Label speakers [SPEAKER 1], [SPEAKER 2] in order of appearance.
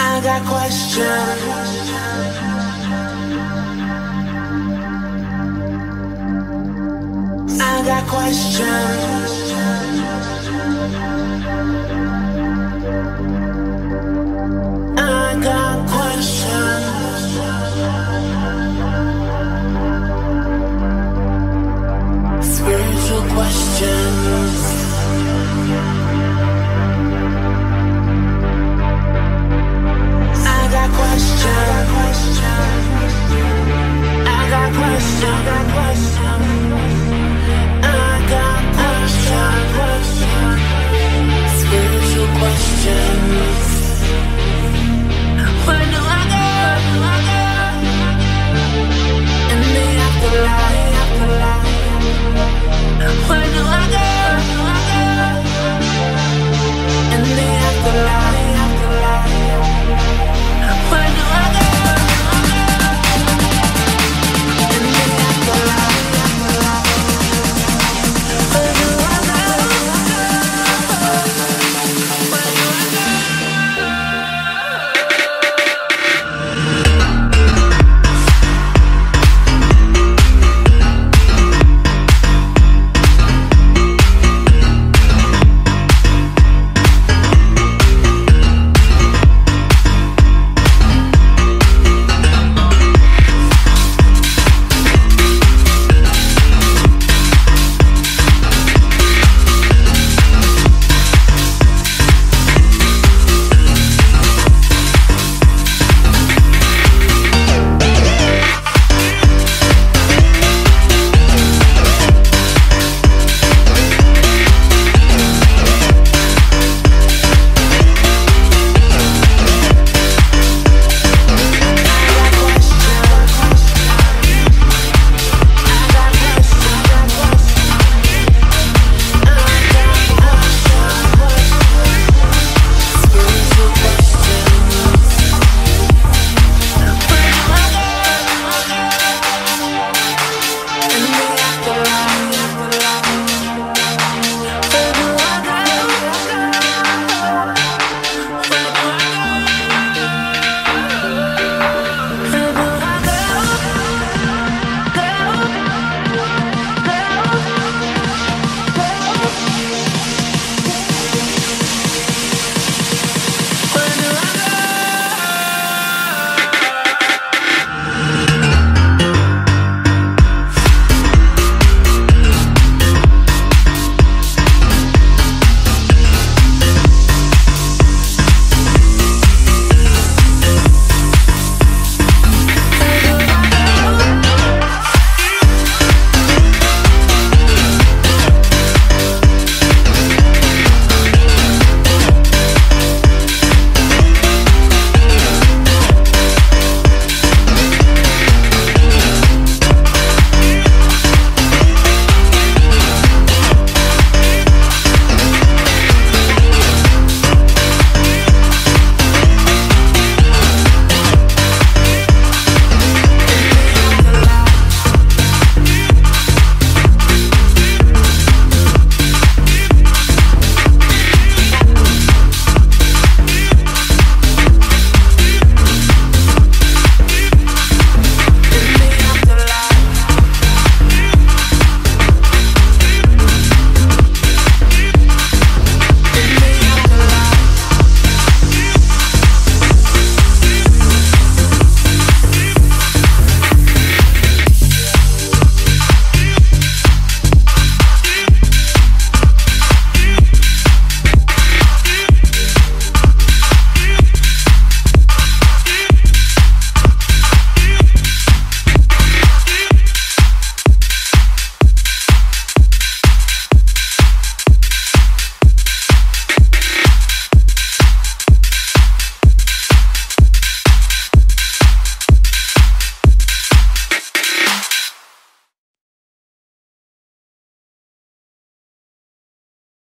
[SPEAKER 1] I got questions. I got questions. question. Where do I go?